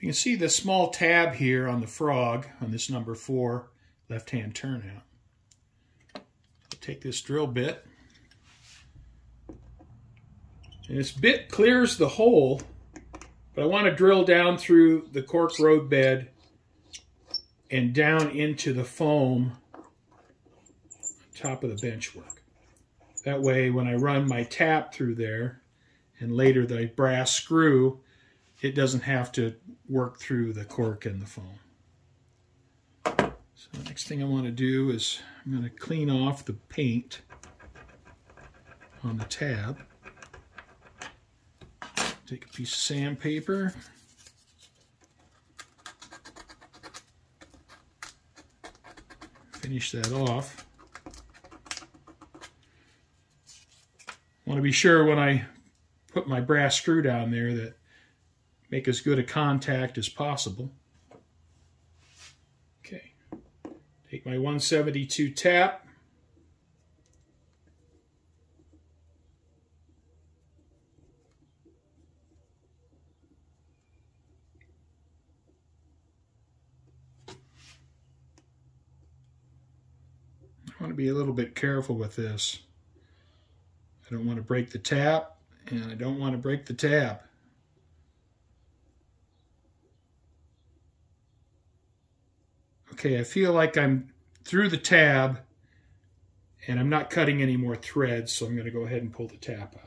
You can see the small tab here on the frog on this number four left-hand turnout. Take this drill bit. And this bit clears the hole, but I want to drill down through the cork road bed and down into the foam top of the benchwork. That way, when I run my tap through there, and later the brass screw, it doesn't have to work through the cork and the foam. So the next thing I want to do is I'm going to clean off the paint on the tab. Take a piece of sandpaper. Finish that off. want to be sure when I put my brass screw down there that make as good a contact as possible. Okay, take my 172 tap. I want to be a little bit careful with this. I don't want to break the tap, and I don't want to break the tab. Okay, I feel like I'm through the tab, and I'm not cutting any more threads, so I'm going to go ahead and pull the tap out.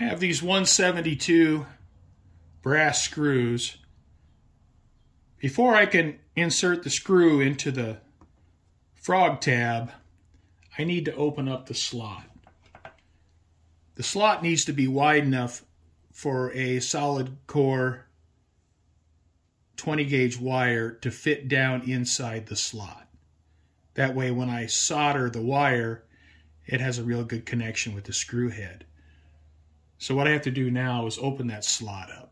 I have these 172 brass screws. Before I can insert the screw into the frog tab, I need to open up the slot. The slot needs to be wide enough for a solid core 20 gauge wire to fit down inside the slot. That way when I solder the wire, it has a real good connection with the screw head. So what I have to do now is open that slot up.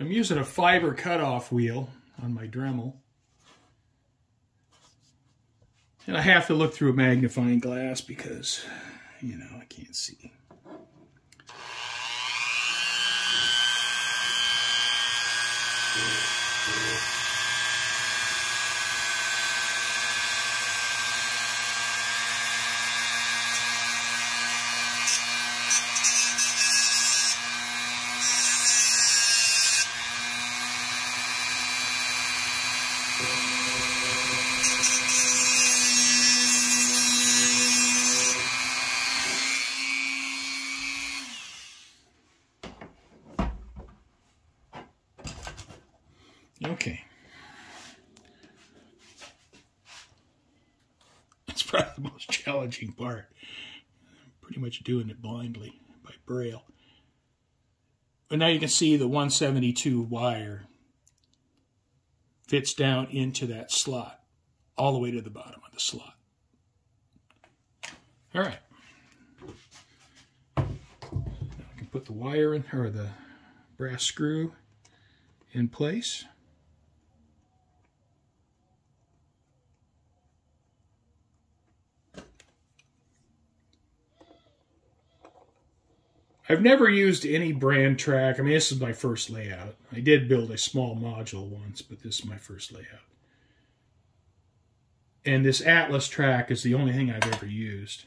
I'm using a fiber cutoff wheel on my Dremel. And I have to look through a magnifying glass because, you know, I can't see. Okay. That's probably the most challenging part. Pretty much doing it blindly by braille. But now you can see the 172 wire fits down into that slot all the way to the bottom of the slot. All right. Now I can put the wire in, or the brass screw in place. I've never used any brand track. I mean, this is my first layout. I did build a small module once, but this is my first layout. And this Atlas track is the only thing I've ever used.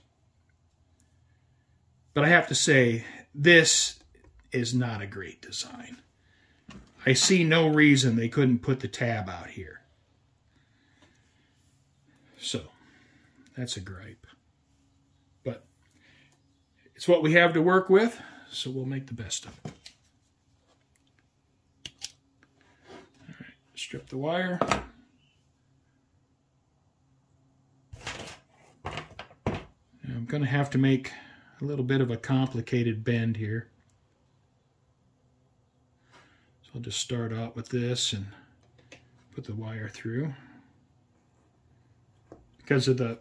But I have to say, this is not a great design. I see no reason they couldn't put the tab out here. So, that's a gripe. It's what we have to work with, so we'll make the best of it. All right, strip the wire. I'm going to have to make a little bit of a complicated bend here. So I'll just start out with this and put the wire through. Because of the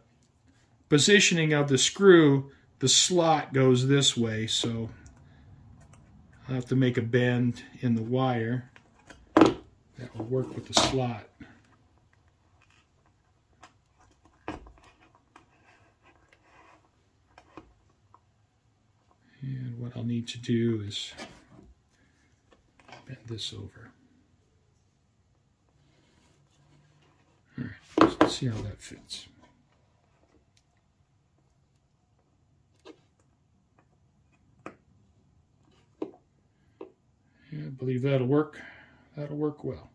positioning of the screw, the slot goes this way, so I'll have to make a bend in the wire that will work with the slot. And what I'll need to do is bend this over. All right, let's see how that fits. I believe that'll work. That'll work well.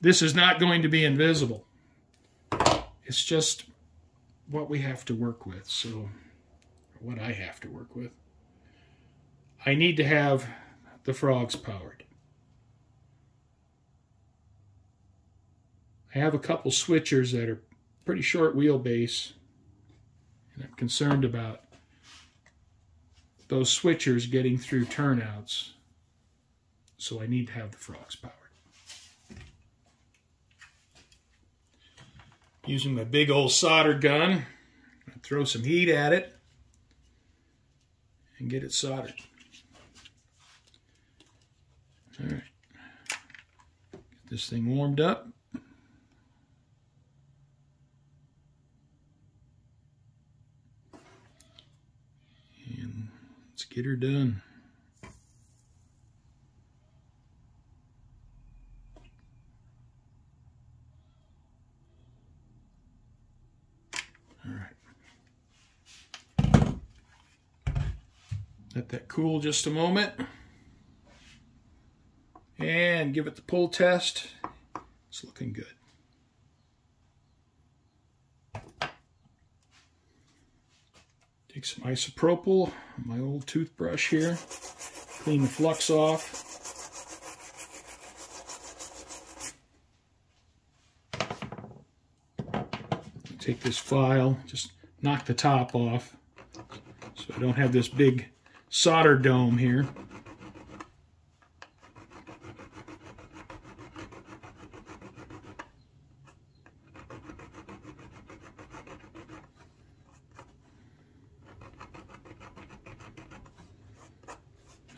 This is not going to be invisible. It's just what we have to work with. So, what I have to work with. I need to have the frogs powered. I have a couple switchers that are pretty short wheelbase and I'm concerned about those switchers getting through turnouts. So I need to have the frogs powered. Using my big old solder gun, throw some heat at it and get it soldered. All right, get this thing warmed up. Get her done. All right. Let that cool just a moment. And give it the pull test. It's looking good. Take some isopropyl, my old toothbrush here, clean the flux off. Take this file, just knock the top off so I don't have this big solder dome here.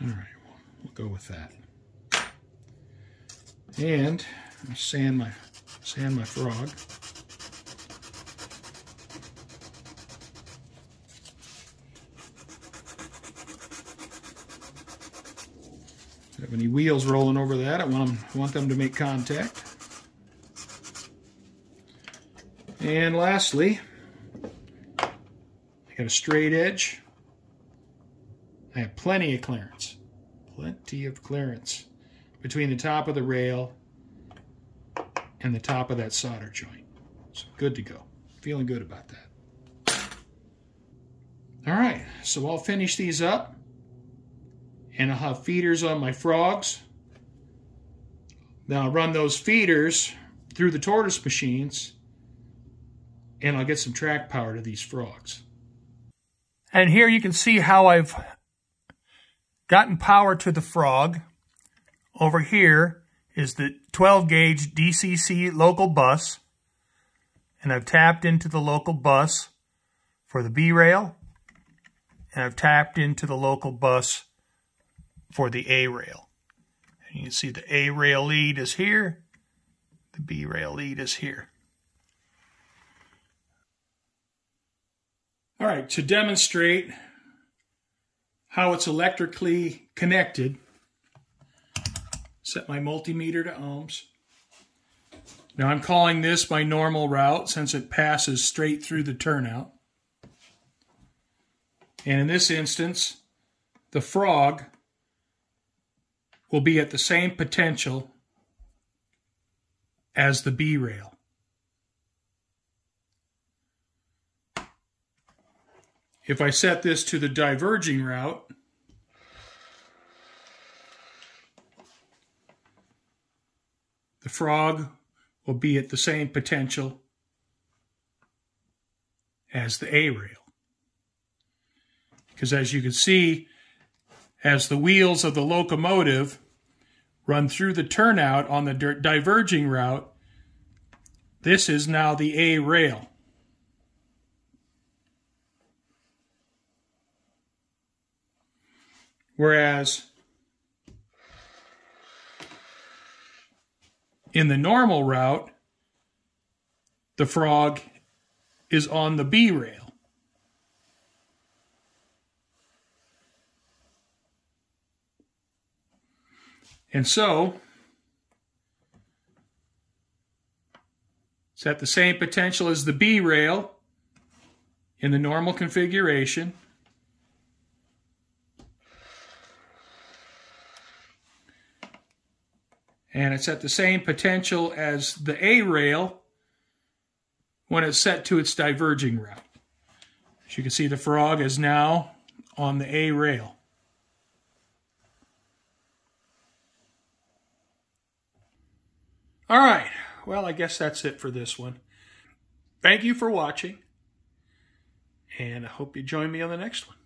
All right, we'll, we'll go with that. And sand my sand my frog. have any wheels rolling over that, I want them, I want them to make contact. And lastly, I got a straight edge. I have plenty of clearance. Plenty of clearance between the top of the rail and the top of that solder joint. So good to go. Feeling good about that. All right, so I'll finish these up and I'll have feeders on my frogs. Then I'll run those feeders through the tortoise machines and I'll get some track power to these frogs. And here you can see how I've gotten power to the frog. Over here is the 12 gauge DCC local bus. And I've tapped into the local bus for the B rail. And I've tapped into the local bus for the A rail. And you can see the A rail lead is here. The B rail lead is here. All right, to demonstrate how it's electrically connected. Set my multimeter to ohms. Now I'm calling this my normal route since it passes straight through the turnout. And in this instance, the frog will be at the same potential as the B rail. If I set this to the diverging route, the frog will be at the same potential as the A rail. Because as you can see, as the wheels of the locomotive run through the turnout on the diverging route, This is now the A rail. Whereas in the normal route, the frog is on the B rail. And so, it's at the same potential as the B rail in the normal configuration. And it's at the same potential as the A rail when it's set to its diverging route. As you can see, the frog is now on the A rail. All right, well, I guess that's it for this one. Thank you for watching, and I hope you join me on the next one.